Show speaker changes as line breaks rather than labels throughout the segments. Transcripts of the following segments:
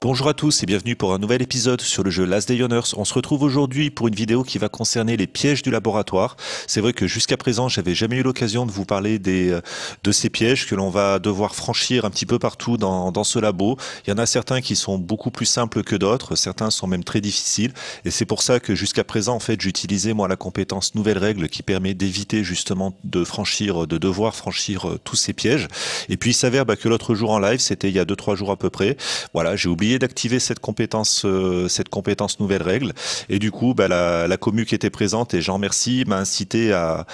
Bonjour à tous et bienvenue pour un nouvel épisode sur le jeu Last Day Honors. On se retrouve aujourd'hui pour une vidéo qui va concerner les pièges du laboratoire. C'est vrai que jusqu'à présent, j'avais jamais eu l'occasion de vous parler des, euh, de ces pièges que l'on va devoir franchir un petit peu partout dans, dans ce labo. Il y en a certains qui sont beaucoup plus simples que d'autres, certains sont même très difficiles. Et c'est pour ça que jusqu'à présent, en fait, j'utilisais moi la compétence nouvelle règle qui permet d'éviter justement de franchir, de devoir franchir euh, tous ces pièges. Et puis il s'avère bah, que l'autre jour en live, c'était il y a 2-3 jours à peu près, voilà, j'ai oublié d'activer cette compétence, euh, cette compétence nouvelle règle. Et du coup, bah, la, la commu qui était présente, et j'en remercie, m'a incité à,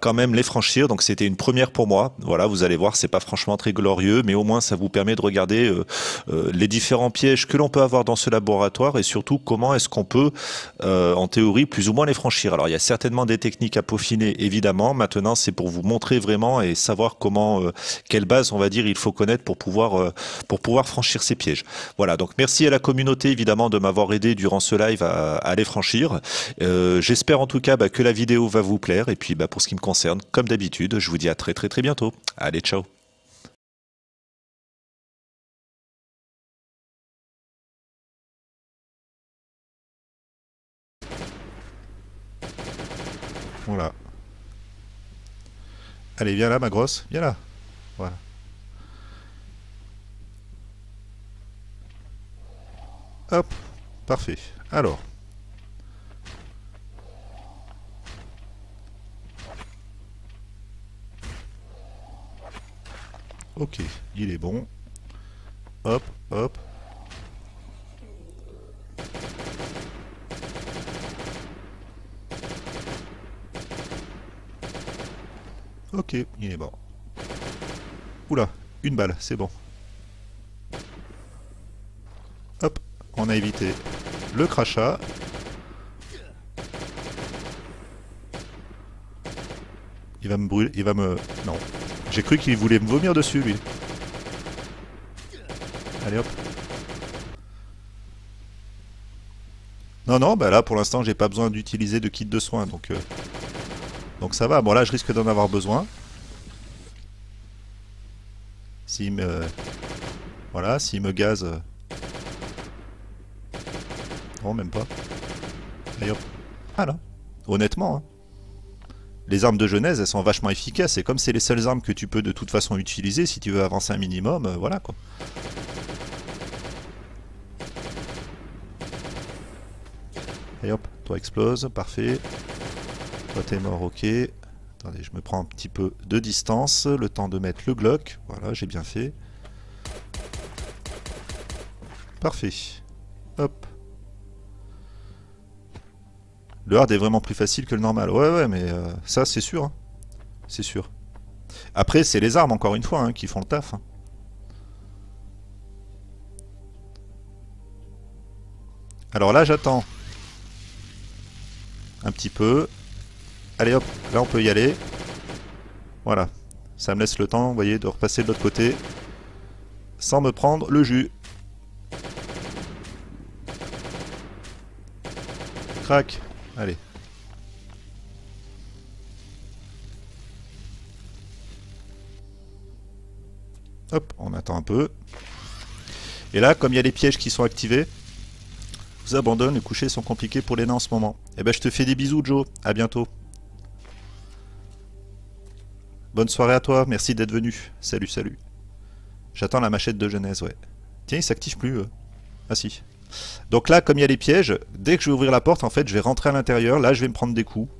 quand même les franchir. Donc c'était une première pour moi. Voilà, vous allez voir, c'est pas franchement très glorieux, mais au moins ça vous permet de regarder euh, euh, les différents pièges que l'on peut avoir dans ce laboratoire et surtout comment est-ce qu'on peut, en théorie, plus ou moins les franchir. Alors il y a certainement des techniques à peaufiner, évidemment. Maintenant, c'est pour vous montrer vraiment et savoir comment, quelle base, on va dire, il faut connaître pour pouvoir, pour pouvoir franchir ces pièges. Voilà, donc merci à la communauté évidemment de m'avoir aidé durant ce live à, les franchir. Euh, J'espère en tout cas bah, que la vidéo va vous plaire et puis bah, pour ce qui me concerne, comme d'habitude, je vous dis à très très très bientôt. Allez, ciao Voilà. Allez, viens là, ma grosse. Viens là. Voilà. Hop, parfait. Alors. Ok, il est bon. Hop, hop. Ok, il est bon. Oula, une balle, c'est bon. Hop, on a évité le crachat. Il va me brûler, il va me... Non. J'ai cru qu'il voulait me vomir dessus, lui. Allez hop. Non, non, bah là pour l'instant j'ai pas besoin d'utiliser de kit de soins, donc... Euh... Donc ça va, bon là je risque d'en avoir besoin. S'il me... Voilà, s'il me gaze... Non, même pas. Allez hop. Voilà. Honnêtement, hein. les armes de genèse, elles sont vachement efficaces. Et comme c'est les seules armes que tu peux de toute façon utiliser, si tu veux avancer un minimum, euh, voilà quoi. Et hop, toi explose, parfait. Toi t'es mort, ok. Attendez, je me prends un petit peu de distance, le temps de mettre le Glock. Voilà, j'ai bien fait. Parfait. Hop. Le hard est vraiment plus facile que le normal. Ouais, ouais, mais euh, ça, c'est sûr. Hein. C'est sûr. Après, c'est les armes, encore une fois, hein, qui font le taf. Hein. Alors là, j'attends. Un petit peu. Allez, hop, là, on peut y aller. Voilà. Ça me laisse le temps, vous voyez, de repasser de l'autre côté. Sans me prendre le jus. Crac. Allez. Hop, on attend un peu. Et là, comme il y a les pièges qui sont activés, vous abandonne, les coucher sont compliqués pour les nains en ce moment. Eh ben, je te fais des bisous, Joe. À bientôt. Bonne soirée à toi, merci d'être venu. Salut, salut. J'attends la machette de Genèse, ouais. Tiens, il s'active plus. Ah si. Donc là, comme il y a les pièges, dès que je vais ouvrir la porte, en fait, je vais rentrer à l'intérieur. Là, je vais me prendre des coups.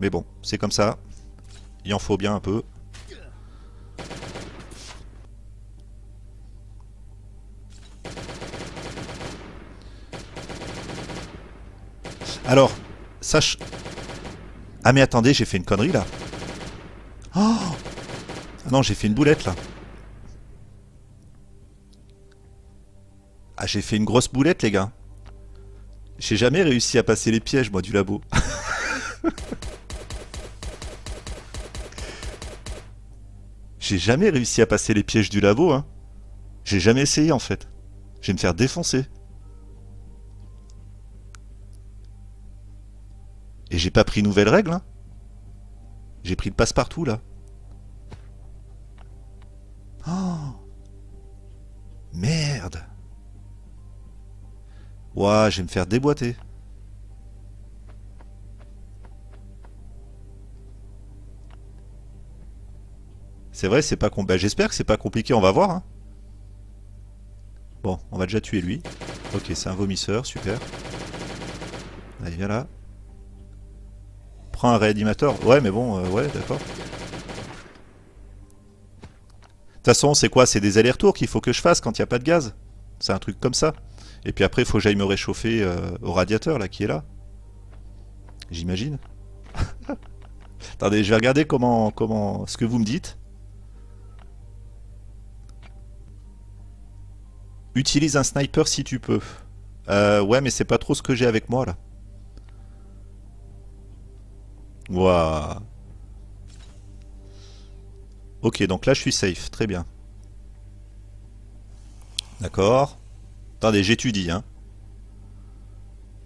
Mais bon, c'est comme ça. Il en faut bien un peu. Alors, sache... Ah mais attendez, j'ai fait une connerie là. Oh ah non, j'ai fait une boulette là. Ah, j'ai fait une grosse boulette, les gars. J'ai jamais réussi à passer les pièges, moi, du labo. j'ai jamais réussi à passer les pièges du labo, hein. J'ai jamais essayé, en fait. Je vais me faire défoncer. Et j'ai pas pris nouvelle règle, hein. J'ai pris le passe-partout, là. Oh Merde Ouah, je vais me faire déboîter. C'est vrai, c'est pas compliqué. Bah, J'espère que c'est pas compliqué, on va voir. Hein. Bon, on va déjà tuer lui. Ok, c'est un vomisseur, super. Allez, viens là. Prends un réanimateur. Ouais, mais bon, euh, ouais, d'accord. De toute façon, c'est quoi? C'est des allers-retours qu'il faut que je fasse quand il n'y a pas de gaz? C'est un truc comme ça. Et puis après, il faut que j'aille me réchauffer euh, au radiateur, là, qui est là. J'imagine. Attendez, je vais regarder comment, comment, ce que vous me dites. Utilise un sniper si tu peux. Euh, ouais, mais c'est pas trop ce que j'ai avec moi, là. Waouh. Ok, donc là, je suis safe. Très bien. D'accord. Attendez, j'étudie, hein.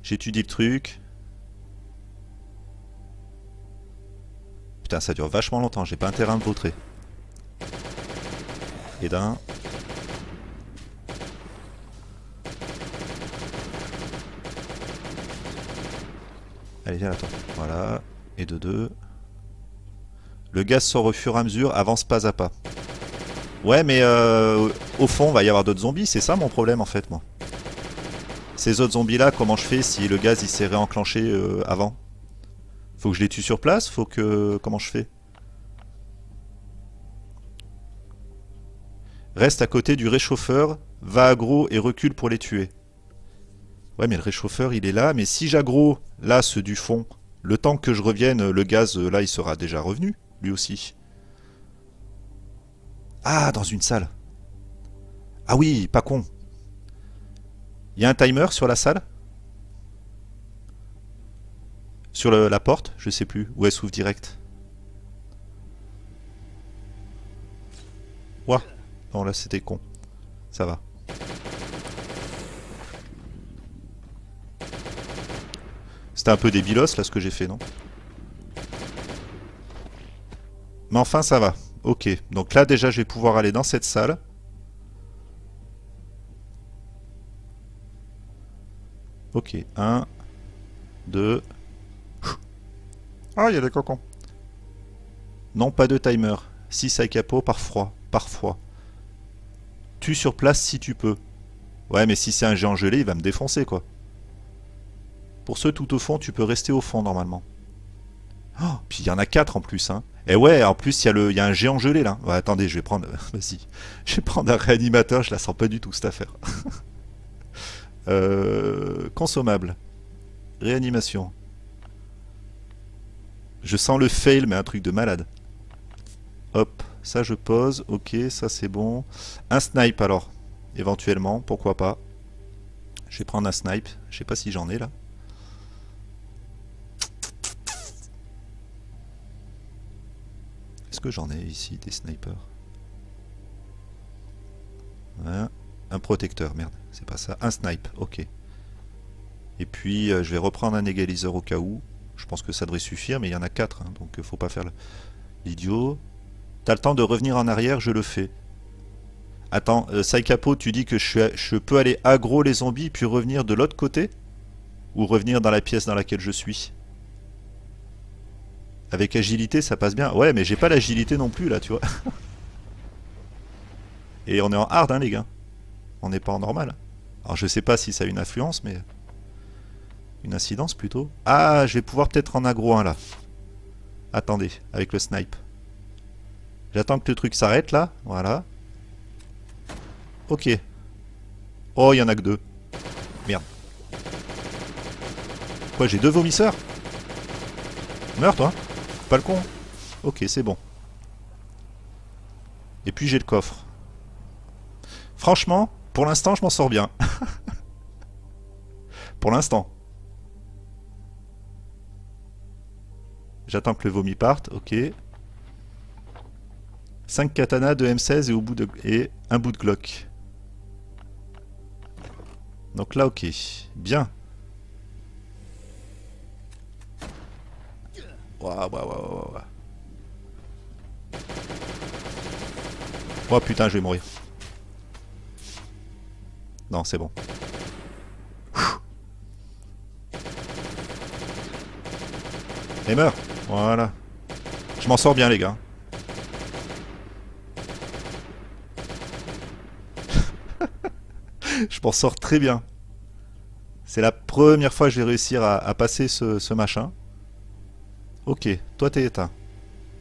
J'étudie le truc. Putain, ça dure vachement longtemps. J'ai pas intérêt à me vautrer. Et d'un. Allez, viens, attends. Voilà. Et de deux. Le gaz sort au fur et à mesure, avance pas à pas. Ouais, mais euh, au fond, va y avoir d'autres zombies. C'est ça mon problème, en fait, moi. Ces autres zombies-là, comment je fais si le gaz, il s'est réenclenché euh, avant? Faut que je les tue sur place? Faut que... Comment je fais? Reste à côté du réchauffeur, va aggro et recule pour les tuer. Ouais, mais le réchauffeur, il est là. Mais si j'aggro, là, ceux du fond, le temps que je revienne, le gaz, là, il sera déjà revenu, lui aussi. Ah, dans une salle. Ah oui, pas con. Il y a un timer sur la salle? Sur la porte? Je sais plus. Ou elle s'ouvre direct? Ouah. Non, là, c'était con. Ça va. C'était un peu débilos, là, ce que j'ai fait, non? Mais enfin, ça va. Ok. Donc là, déjà, je vais pouvoir aller dans cette salle. Ok. Un. Deux. Ah, il y a des cocons. Non, pas de timer. 6 à capot par froid. Parfois. Tue sur place si tu peux. Ouais, mais si c'est un géant gelé, il va me défoncer, quoi. Pour ceux tout au fond, tu peux rester au fond normalement. Oh, puis il y en a 4 en plus. Hein. Et ouais, en plus, il y, y a un géant gelé là. Attendez, je vais prendre. Vas-y. Je vais prendre un réanimateur, je la sens pas du tout cette affaire. euh, consommable. Réanimation. Je sens le fail, mais un truc de malade. Hop, ça je pose. Ok, ça c'est bon. Un snipe alors. Éventuellement, pourquoi pas. Je vais prendre un snipe. Je sais pas si j'en ai là. Que j'en ai ici des snipers Un protecteur, merde, c'est pas ça. Un snipe, ok. Et puis euh, je vais reprendre un égaliseur au cas où. Je pense que ça devrait suffire, mais il y en a 4, hein, donc il faut pas faire l'idiot. T'as le temps de revenir en arrière, je le fais. Attends, euh, Saikapo, tu dis que je, je peux aller aggro les zombies puis revenir de l'autre côté? Ou revenir dans la pièce dans laquelle je suis? Avec agilité, ça passe bien. Ouais, mais j'ai pas l'agilité non plus, là, tu vois. Et on est en hard, hein, les gars. On n'est pas en normal. Alors, je sais pas si ça a une influence, mais... Une incidence, plutôt. Ah, je vais pouvoir peut-être en aggro un, là. Attendez, avec le snipe. J'attends que le truc s'arrête, là. Voilà. Ok. Oh, il y en a que deux. Merde. Quoi, j'ai deux vomisseurs? Meurs, toi le con Ok, c'est bon. Et puis j'ai le coffre. Franchement, pour l'instant, je m'en sors bien. pour l'instant. J'attends que le vomi parte, ok. 5 katanas, de M16 et, et un bout de Glock. Donc là, ok. Bien. Oh putain, je vais mourir. Non, c'est bon. Et meurs. Voilà. Je m'en sors bien, les gars. je m'en sors très bien. C'est la première fois que je vais réussir à, passer ce machin. Ok, toi t'es éteint.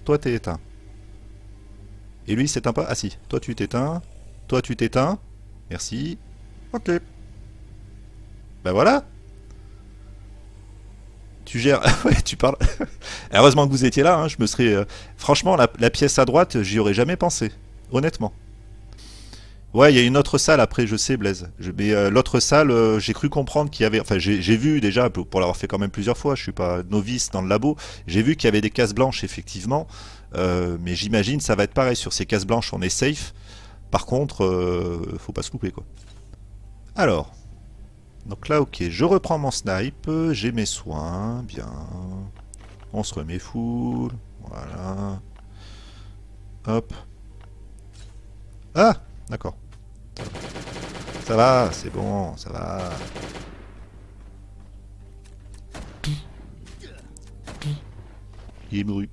Toi t'es éteint. Et lui il s'éteint pas Ah si, toi tu t'éteins. Toi tu t'éteins. Merci. Ok. Ben voilà. Tu gères. ouais, tu parles. Heureusement que vous étiez là. Hein, je me serais. Euh, franchement, la, la, pièce à droite, j'y aurais jamais pensé. Honnêtement. Ouais, il y a une autre salle après, je sais, Blaise. mais euh, l'autre salle, euh, j'ai cru comprendre qu'il y avait. Enfin, j'ai vu déjà, pour, l'avoir fait quand même plusieurs fois, je suis pas novice dans le labo, j'ai vu qu'il y avait des cases blanches, effectivement. mais j'imagine ça va être pareil. Sur ces cases blanches, on est safe. Par contre, faut pas se couper, quoi. Alors. Donc là, ok, je reprends mon snipe, j'ai mes soins, bien. On se remet full, voilà. Hop. Ah D'accord. Ça va, c'est bon, ça va. Il est brûlé.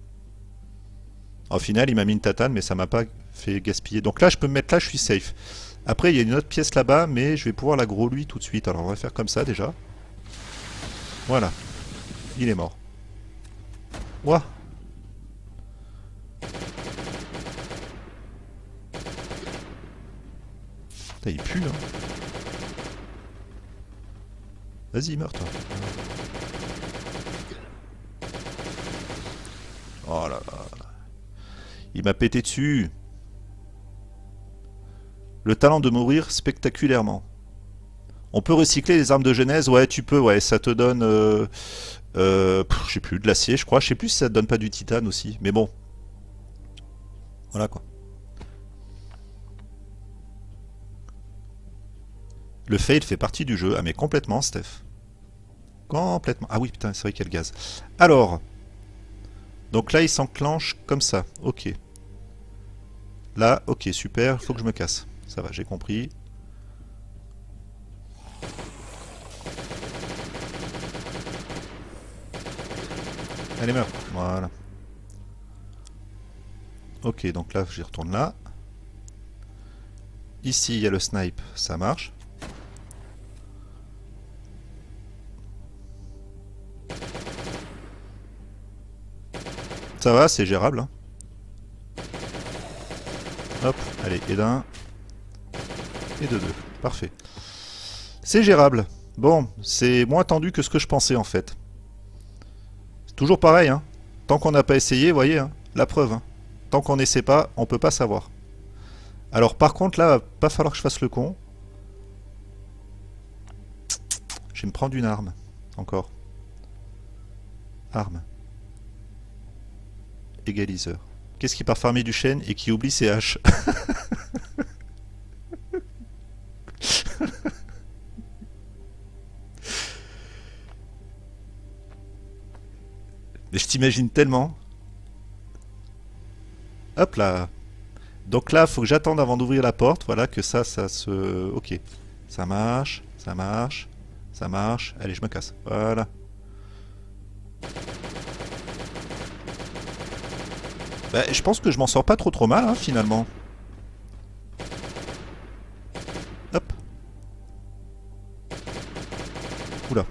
Au final, il m'a mis une tatane, mais ça m'a pas fait gaspiller. Donc là, je peux me mettre là, je suis safe. Après, il y a une autre pièce là-bas, mais je vais pouvoir la gros lui tout de suite. Alors, on va faire comme ça, déjà. Voilà. Il est mort. Ouah Putain, il pue, hein. Vas-y, meurs, toi. Oh là là. Il m'a pété dessus. Le talent de mourir spectaculairement. On peut recycler les armes de genèse? Ouais, tu peux, ouais, ça te donne... Euh, euh, je sais plus, de l'acier, je crois. Je sais plus si ça te donne pas du titane aussi. Mais bon. Voilà, quoi. Le fail fait partie du jeu. Ah, mais complètement, Steph. Complètement. Ah oui, putain, c'est vrai qu'il y a le gaz. Alors. Donc là, il s'enclenche comme ça. Ok. Là, ok, super. Faut que je me casse. Ça va, j'ai compris. Allez, meurs. Voilà. Ok, donc là, j'y retourne là. Ici, il y a le snipe, ça marche. Ça va, c'est gérable. Hein. Hop, allez, et d'un et de 2. Parfait. C'est gérable. Bon, c'est moins tendu que ce que je pensais en fait. Toujours pareil, hein. Tant qu'on n'a pas essayé, voyez, hein, la preuve. Hein. Tant qu'on n'essaie pas, on peut pas savoir. Alors par contre, là, va pas falloir que je fasse le con. Je vais me prendre une arme. Encore. Arme. Égaliseur. Qu'est-ce qui part farmer du chêne et qui oublie ses haches Mais je t'imagine tellement. Hop là. Donc là, faut que j'attende avant d'ouvrir la porte. Voilà, que ça, ça se... Ok. Ça marche, ça marche, ça marche. Allez, je me casse. Voilà. Bah, je pense que je m'en sors pas trop trop mal, hein, finalement. Hop. Oula.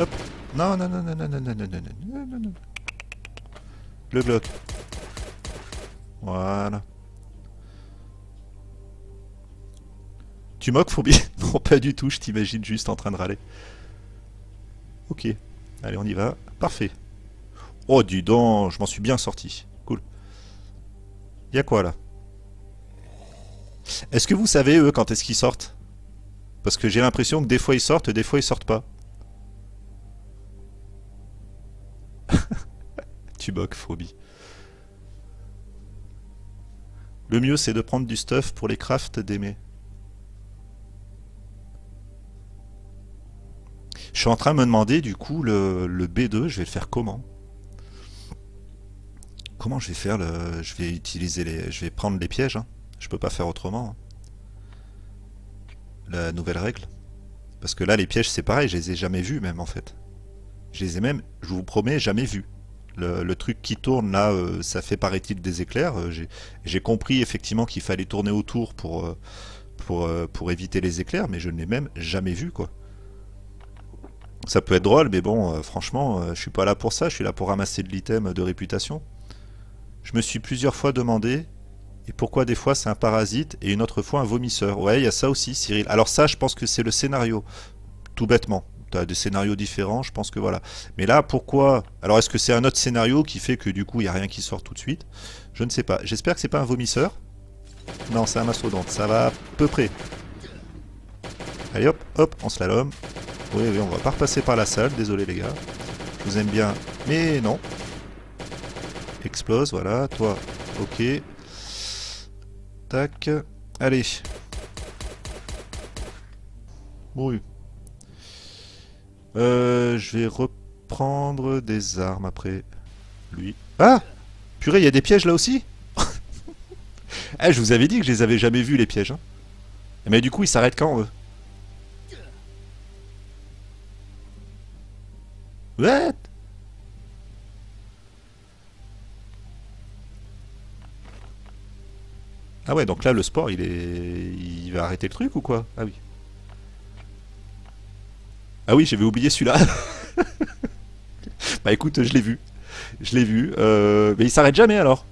Hop. Non, non, non, non, non, non, non, non, non, non, non. Le bloc. Voilà. Tu moques, Fourbi Non, pas du tout, je t'imagine juste en train de râler. Ok. Allez, on y va. Parfait. Oh, dis donc, je m'en suis bien sorti. Cool. Y'a quoi, là? Est-ce que vous savez, eux, quand est-ce qu'ils sortent? Parce que j'ai l'impression que des fois ils sortent, des fois ils sortent pas. tu moques, phobie. Le mieux, c'est de prendre du stuff pour les crafts d'aimer. Je suis en train de me demander, du coup, le, B2, je vais le faire comment? Comment je vais faire le... Je vais utiliser les... Je vais prendre les pièges, hein. Je peux pas faire autrement. Hein. La nouvelle règle. Parce que là, les pièges, c'est pareil, je les ai jamais vus, même, en fait. Je les ai même, je vous promets, jamais vus. Le, truc qui tourne là, euh, ça fait paraît-il des éclairs. Euh, j'ai compris effectivement qu'il fallait tourner autour pour, euh, pour éviter les éclairs, mais je ne l'ai même jamais vu quoi. Ça peut être drôle, mais bon, franchement, je suis pas là pour ça, je suis là pour ramasser de l'item de réputation. Je me suis plusieurs fois demandé et pourquoi des fois c'est un parasite et une autre fois un vomisseur. Ouais, il y a ça aussi, Cyril. Alors ça, je pense que c'est le scénario, tout bêtement tu as des scénarios différents, je pense que voilà. Mais là, pourquoi Alors, est-ce que c'est un autre scénario qui fait que du coup, il n'y a rien qui sort tout de suite? Je ne sais pas. J'espère que c'est pas un vomisseur. Non, c'est un mastodonte. Ça va à peu près. Allez, hop, hop, on slalom. Oui, oui, on va pas repasser par la salle. Désolé, les gars. Je vous aime bien. Mais non. Explose, voilà. Toi, ok. Tac. Allez. Oui. Euh, je vais reprendre des armes après lui. Ah Purée, il y a des pièges là aussi? Eh, je vous avais dit que je les avais jamais vus les pièges. Hein. Mais du coup, ils s'arrêtent quand eux? What? Ah ouais, donc là, le sport, il est... Il va arrêter le truc ou quoi? Ah oui. Ah oui, j'avais oublié celui-là. bah écoute, je l'ai vu. Je l'ai vu. Euh, mais il s'arrête jamais alors?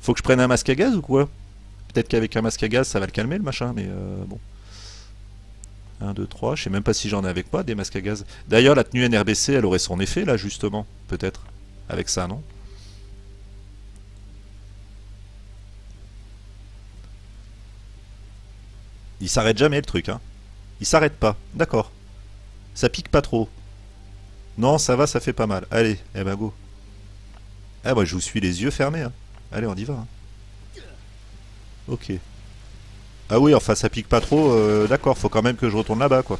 Faut que je prenne un masque à gaz ou quoi? Peut-être qu'avec un masque à gaz, ça va le calmer le machin, mais euh, bon. 1, 2, 3, je sais même pas si j'en ai avec moi des masques à gaz. D'ailleurs, la tenue NRBC, elle aurait son effet là, justement, peut-être. Avec ça, non? Il s'arrête jamais le truc, hein. Il s'arrête pas, d'accord. Ça pique pas trop. Non, ça va, ça fait pas mal. Allez, eh ben go. Ah, moi je vous suis les yeux fermés. Hein. Allez, on y va. Hein. Ok. Ah oui, enfin ça pique pas trop. Euh, d'accord, faut quand même que je retourne là-bas, quoi.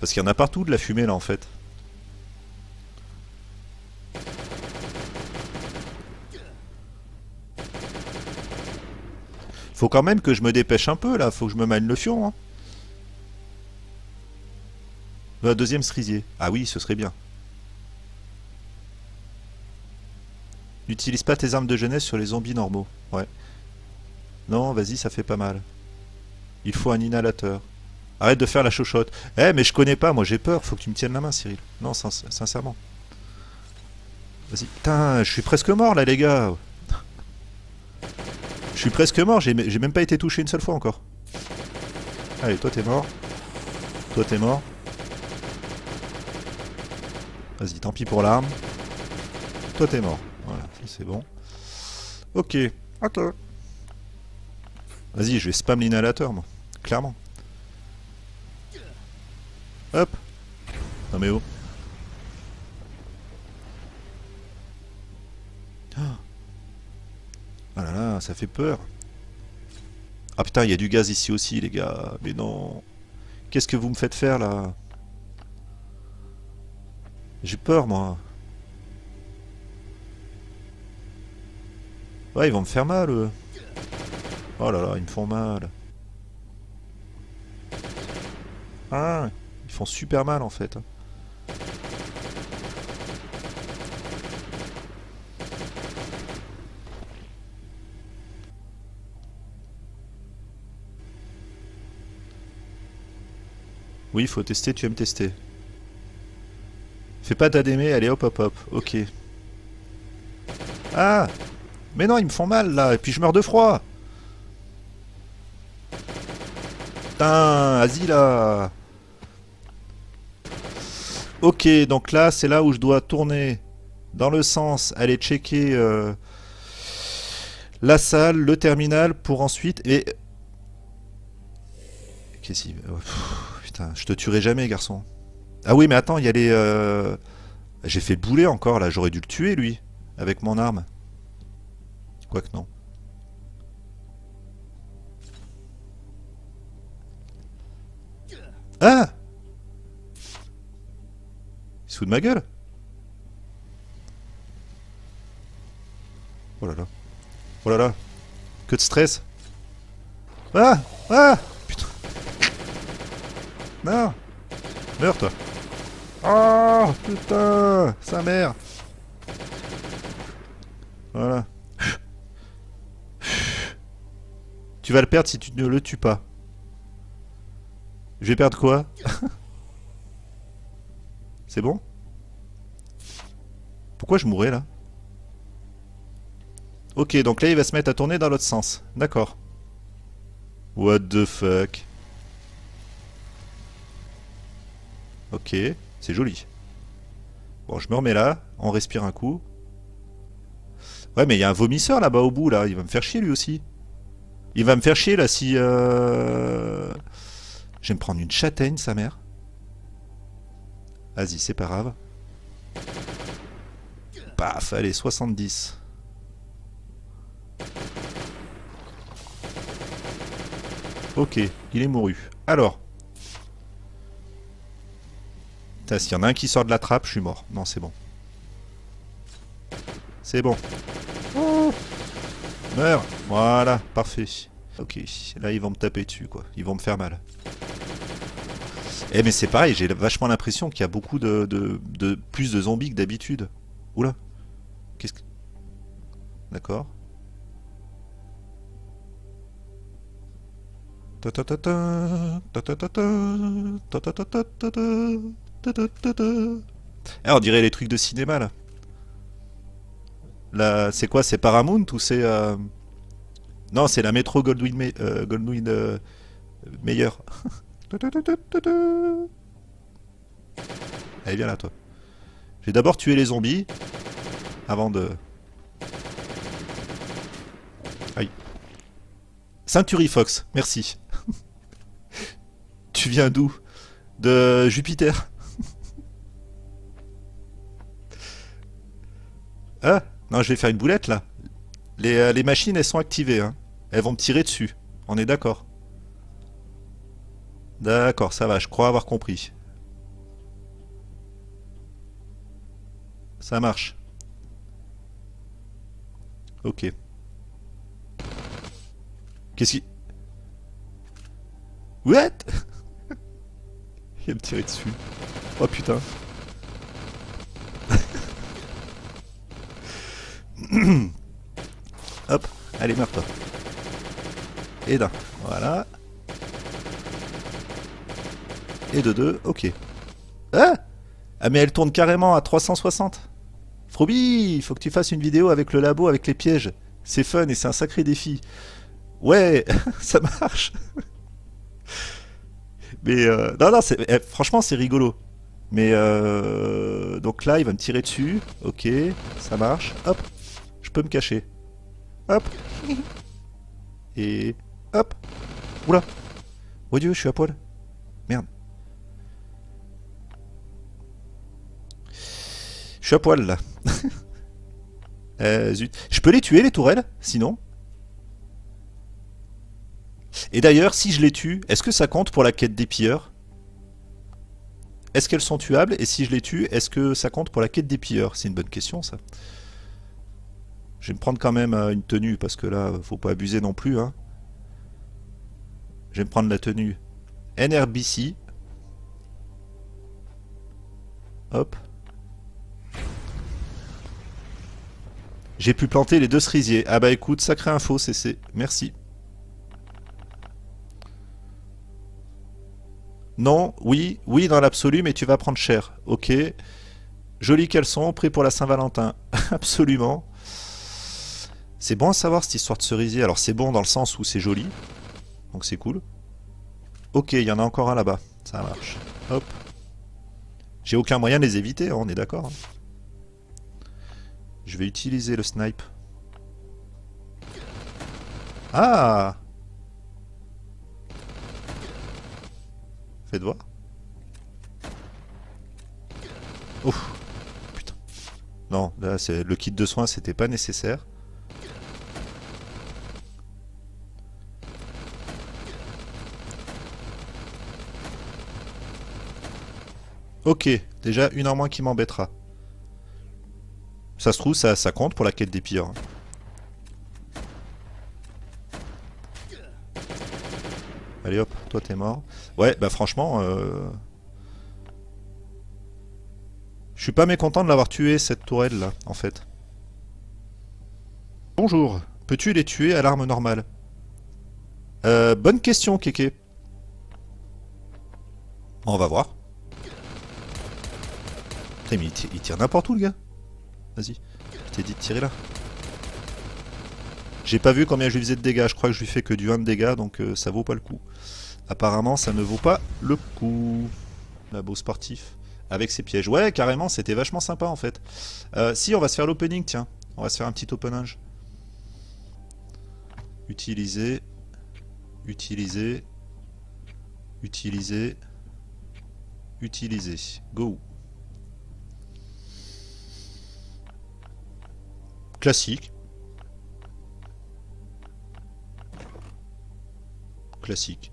Parce qu'il y en a partout de la fumée, là, en fait. Faut quand même que je me dépêche un peu, là. Faut que je me mène le fion, hein. La deuxième cerisier. Ah oui, ce serait bien. N'utilise pas tes armes de jeunesse sur les zombies normaux. Ouais. Non, vas-y, ça fait pas mal. Il faut un inhalateur. Arrête de faire la chochotte. Eh, mais je connais pas, moi j'ai peur. Faut que tu me tiennes la main, Cyril. Non, sincèrement. Vas-y. Putain, je suis presque mort là, les gars. Je suis presque mort, j'ai même pas été touché une seule fois encore. Allez, toi t'es mort. Toi t'es mort. Vas-y, tant pis pour l'arme. Toi, t'es mort. Voilà, c'est bon. Ok. Ok. Vas-y, je vais spam l'inhalateur, moi. Clairement. Hop. Non mais oh. Ah là là, ça fait peur. Ah putain, il y a du gaz ici aussi, les gars. Mais non. Qu'est-ce que vous me faites faire, là? J'ai peur, moi. Ouais, ils vont me faire mal, eux. Oh là là, ils me font mal. Ah, ils font super mal, en fait. Oui, il faut tester, tu aimes tester. Fais pas d'adémé, allez hop hop hop, ok. Ah! Mais non, ils me font mal là, et puis je meurs de froid. Putain, vas-y là. Ok, donc là, c'est là où je dois tourner. Dans le sens, aller checker euh, la salle, le terminal, pour ensuite... Et... Qu'est-ce qu'il... Je te tuerai jamais, garçon. Ah oui, mais attends, il y a les... Euh, j'ai fait le boulet encore, là. J'aurais dû le tuer, lui. Avec mon arme. Quoique non. Ah Il se fout de ma gueule Oh là là. Oh là là. Que de stress. Ah Ah. Non Meurs, toi. Oh putain Sa mère Voilà. Tu vas le perdre si tu ne le tues pas. Je vais perdre quoi? C'est bon? Pourquoi je mourrais là? Ok, donc là il va se mettre à tourner dans l'autre sens. D'accord. What the fuck? Ok, c'est joli. Bon, je me remets là, on respire un coup. Ouais, mais il y a un vomisseur là-bas au bout, là. Il va me faire chier lui aussi. Il va me faire chier là si... Euh... Je vais me prendre une châtaigne, sa mère. Vas-y, c'est pas grave. Paf, allez, 70. Ok, il est mouru. Alors. S'il y en a un qui sort de la trappe, je suis mort. Non, c'est bon. C'est bon. Oh Meurs Voilà, parfait. Ok, là ils vont me taper dessus, quoi. Ils vont me faire mal. Eh mais c'est pareil, j'ai vachement l'impression qu'il y a beaucoup de, de, plus de zombies que d'habitude. Oula. Qu'est-ce que... D'accord. Ah, on dirait les trucs de cinéma là. C'est quoi C'est Paramount ou c'est euh... Non, c'est la métro Goldwyn, euh, Goldwyn euh, meilleur. Allez, viens là, toi. Je vais d'abord tuer les zombies avant de. Aïe. Ceinturifox, merci. tu viens d'où? De Jupiter. Ah Non, je vais faire une boulette là. Les, euh, les machines, elles sont activées. Hein. Elles vont me tirer dessus. On est d'accord D'accord, ça va, je crois avoir compris. Ça marche. Ok. Qu'est-ce qui... What? Il va me tirer dessus. Oh putain. Hop, allez, meurs-toi. Et d'un. Voilà. Et de 2, ok. Ah Ah mais elle tourne carrément à 360 Froby, il faut que tu fasses une vidéo avec le labo, avec les pièges. C'est fun et c'est un sacré défi. Ouais, ça marche. Mais euh, non, non, eh, franchement, c'est rigolo. Mais euh, donc là, il va me tirer dessus. Ok, ça marche. Hop, je peux me cacher. Hop. Et hop. Oula. Oh Dieu, je suis à poil. Merde. Je suis à poil là. euh, zut. Je peux les tuer les tourelles, sinon? Et d'ailleurs, si je les tue, est-ce que ça compte pour la quête des pilleurs? Est-ce qu'elles sont tuables? Et si je les tue, est-ce que ça compte pour la quête des pilleurs? C'est une bonne question ça. Je vais me prendre quand même euh, une tenue, parce que là, faut pas abuser non plus. Hein. Je vais me prendre la tenue NRBC. Hop. J'ai pu planter les deux cerisiers. Ah bah écoute, sacré info, CC. Merci. Non, oui, oui dans l'absolu, mais tu vas prendre cher. Ok. Joli caleçon, prêt pour la Saint-Valentin. Absolument. C'est bon à savoir cette histoire de cerisier. Alors c'est bon dans le sens où c'est joli. Donc c'est cool. Ok, il y en a encore un là-bas. Ça marche. Hop. J'ai aucun moyen de les éviter, hein, on est d'accord. Hein. Je vais utiliser le snipe. Ah Faites voir. Ouf. Putain. Non, là, le kit de soins, c'était pas nécessaire. Ok, déjà une en moins qui m'embêtera. Ça se trouve, ça, ça compte pour la quête des pires. Allez hop, toi t'es mort. Ouais, bah franchement... Euh... Je suis pas mécontent de l'avoir tué, cette tourelle là, en fait. Bonjour. Peux-tu les tuer à l'arme normale? Euh, Bonne question, Kéké. On va voir. Mais il tire, n'importe où, le gars. Vas-y. Je t'ai dit de tirer là. J'ai pas vu combien je lui faisais de dégâts. Je crois que je lui fais que du 1 de dégâts, donc euh, ça vaut pas le coup. Apparemment, ça ne vaut pas le coup. beau sportif. Avec ses pièges. Ouais, carrément, c'était vachement sympa, en fait. Euh, si, on va se faire l'opening, tiens. On va se faire un petit openage. Utiliser. Utiliser. Utiliser. Utiliser. Go. Classique. Classique.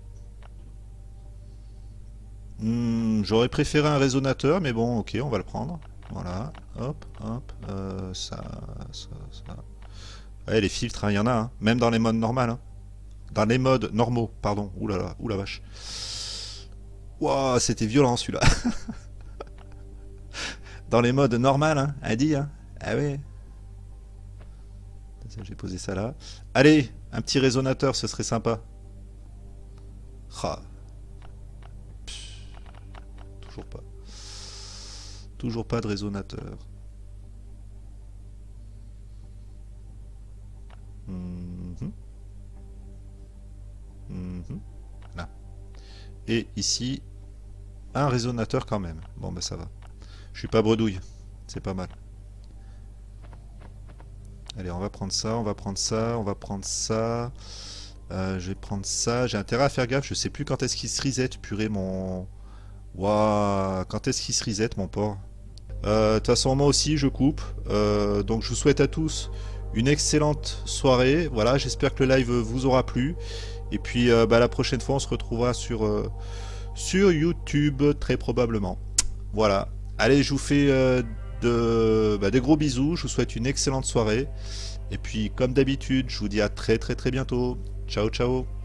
Hmm, j'aurais préféré un résonateur, mais bon, ok, on va le prendre. Voilà, hop, hop, euh, ça, ça, ça. Les filtres, il hein, y en a, hein. même dans les modes normaux. Hein. Dans les modes normaux, pardon. Ouh là la vache. Waouh, c'était violent celui-là. dans les modes normal, hein, dit, hein. Ah ouais. J'ai posé ça là. Allez, un petit résonateur, ce serait sympa. Toujours pas. Toujours pas de résonateur. Mhm. Mhm. Là. Et ici, un résonateur quand même. Bon, ben ça va. Je suis pas bredouille. C'est pas mal. Allez, on va prendre ça, on va prendre ça, on va prendre ça. Euh, je vais prendre ça. J'ai intérêt à faire gaffe. Je sais plus quand est-ce qu'il se reset. Purée, mon... Waouh Quand est-ce qu'il se reset, mon porc euh, De toute façon, moi aussi, je coupe. Euh, donc, je vous souhaite à tous une excellente soirée. Voilà, j'espère que le live vous aura plu. Et puis bah, la prochaine fois, on se retrouvera sur, sur YouTube, très probablement. Voilà. Allez, je vous fais bah, des gros bisous. Je vous souhaite une excellente soirée. Et puis, comme d'habitude, je vous dis à très très très bientôt. Ciao, ciao